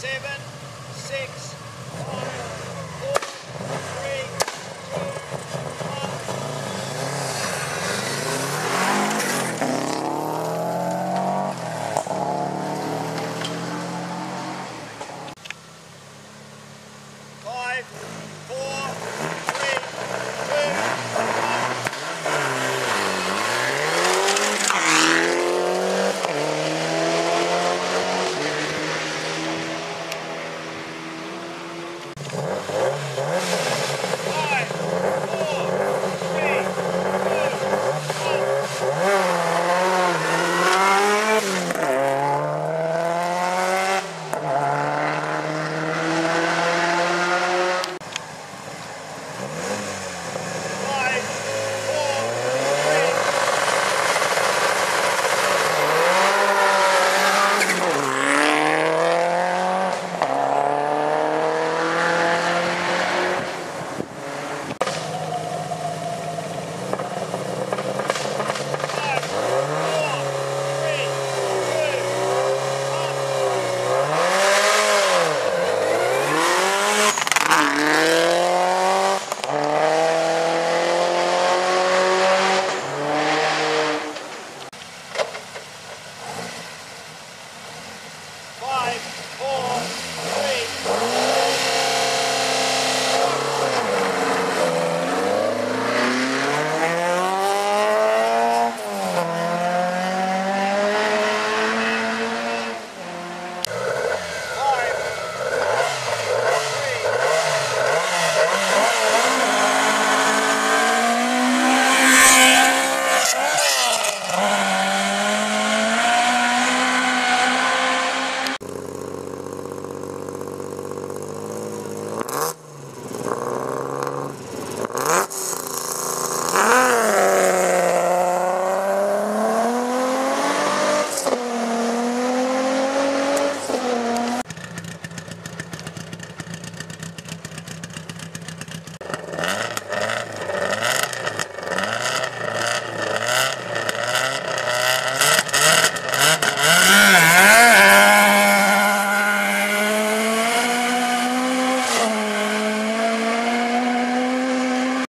seven, six,